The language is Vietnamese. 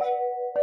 Música